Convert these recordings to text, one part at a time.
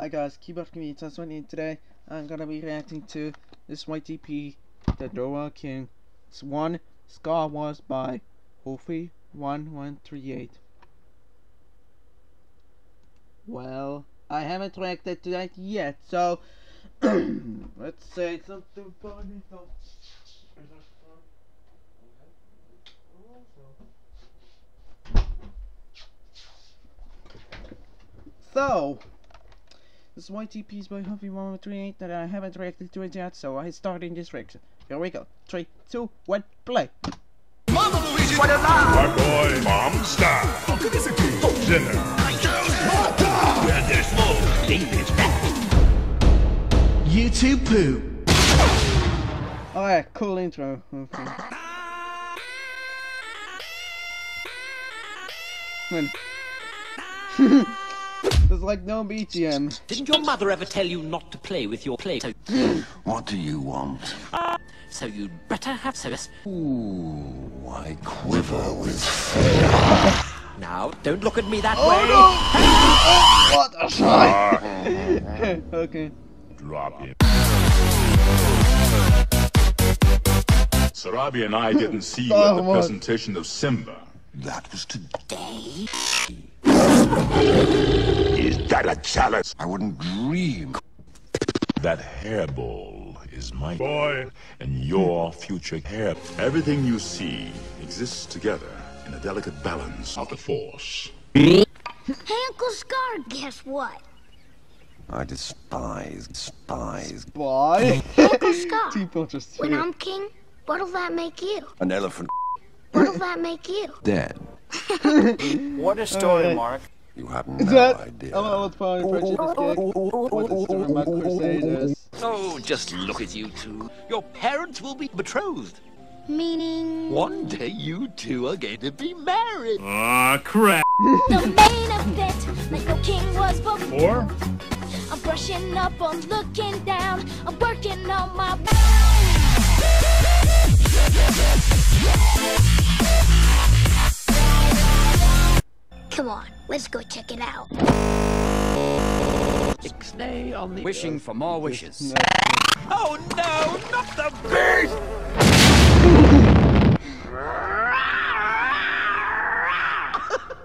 Hi guys, Keyboard Community Test 20 today I'm gonna be reacting to this YTP, The Dova King. It's one Scar Wars by Wolfie1138. Well, I haven't reacted to that yet, so let's say something funny. So, this is YTP's by Hoffy 138 that I haven't reacted to it yet, so I start in this reaction. Here we go. 3, 2, 1, play. My boy, mom style. Oh. Dinner. Where there's smoke, David's back. YouTube poo. Alright, cool intro. Okay. When- There's like no BGM. Didn't your mother ever tell you not to play with your play? So, What do you want? Ah, so you'd better have service. Ooh, I quiver with fear. Now, don't look at me that Oh way. What a try! okay. Drop it. Sarabi and I didn't see you oh, at the Oh, what? presentation of Simba. That was today. Is that a challenge? I wouldn't dream. That hairball is my boy and your future hair. Everything you see exists together in a delicate balance of the force. Hey, Uncle Scar, guess what? I despise, despise Bye. Uncle Scar, People just when I'm king, what'll that make you? an elephant What'll that make you? dead. What a story, Alright. Mark. You have no that idea. Hello, it's Pony Prejudice Kick. What is the Crusaders? Oh, just look at you two. Your parents will be betrothed. Meaning One day you two are going to be married. Ah, the main event, like a king was before. Four? I'm brushing up, I'm looking down, I'm working on my. Come on, let's go check it out. Ixnay on the Wishing for more wishes. Oh no, not the beast!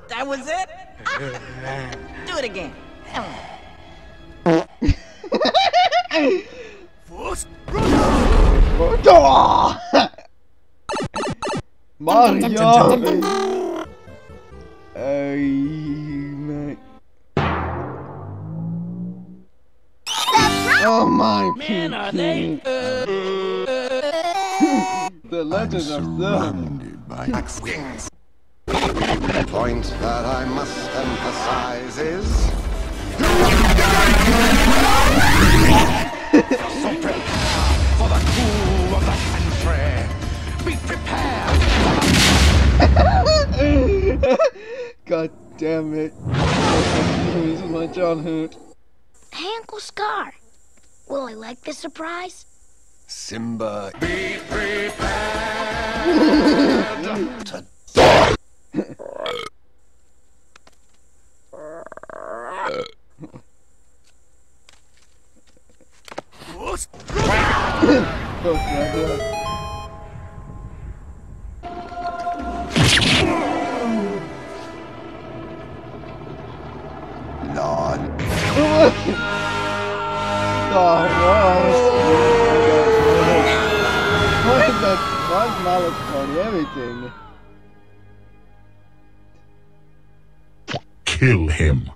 That was it? Do it again. Mario! Oh my Man, are they? The Legend of Zelda. Surrounded by wings. The point that I must emphasize is so prepare For the cool of the century. Be prepared. God damn it. This is my childhood. Hey, Uncle Scar, will I like the surprise? Simba. Be prepared. To Oh, God, that? Why is Malik on everything? Kill him.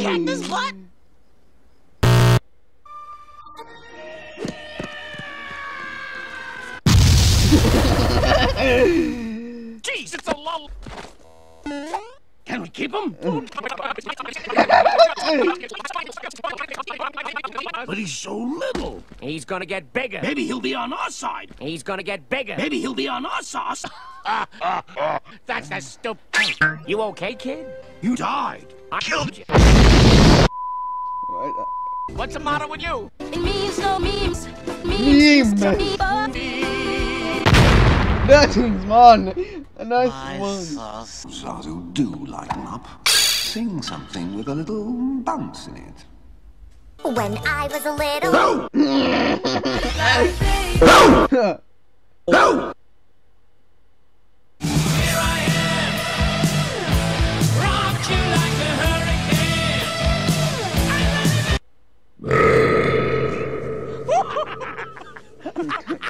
Cactus butt? Jeez, it's a lull. Can we keep him? But he's so little. He's gonna get bigger. Maybe he'll be on our side. He's gonna get bigger. Maybe he'll be on our sauce. That's the stupid. You okay, kid? You died. I killed you. What? What's the matter with you? It means no memes. Meme. Memes. Meme. That is man. A nice My one. sauce. Zazu, do lighten up. Sing something with a little bounce in it. When I was a little. Rock you like a hurricane.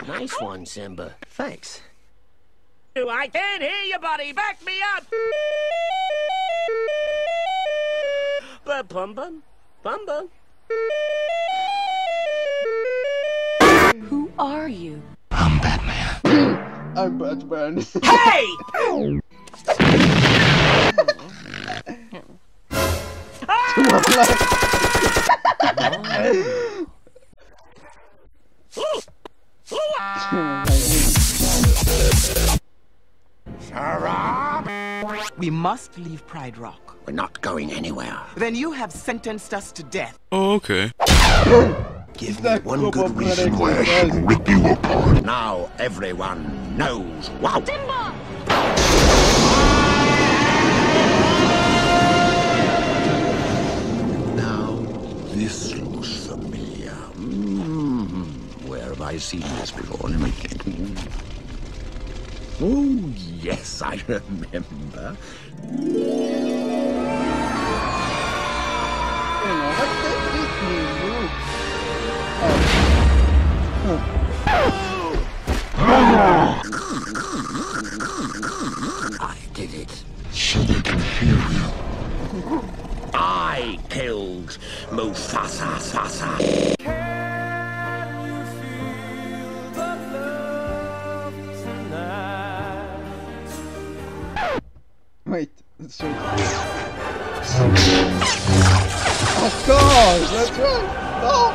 nice one, Simba. Thanks. I can't hear you, buddy. Back me up. But bum bum, bum bum. Who are you? Bum Batman. I'm Batman. Hey! We must leave Pride Rock. We're not going anywhere. Then you have sentenced us to death. Okay. Give me That one good reason why I Planet should rip you apart. Now everyone knows. Wow. Now, this looks familiar. Mm, where have I seen this before? Let me think. Oh, yes, I remember. You know, what's that Disney move? I did it. So they can hear you. I killed Mufasa Let's show you. Of oh, course, that's right. Oh.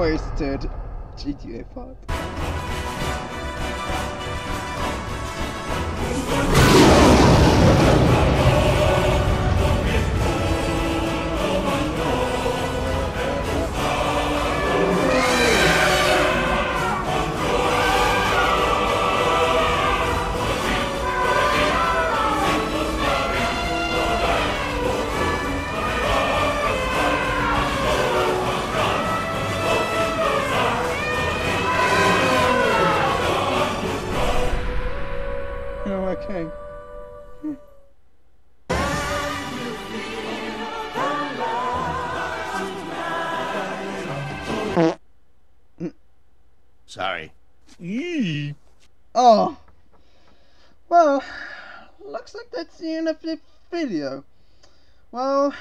Wasted. GTA 5. Sorry. Oh. Well, looks like that's the end of the video. Well,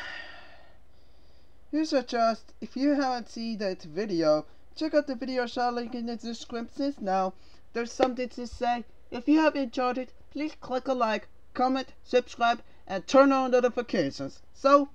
you suggest if you haven't seen that video, check out the video shot link in the description. Now, there's something to say. If you have enjoyed it, please click a like, comment, subscribe, and turn on notifications. So,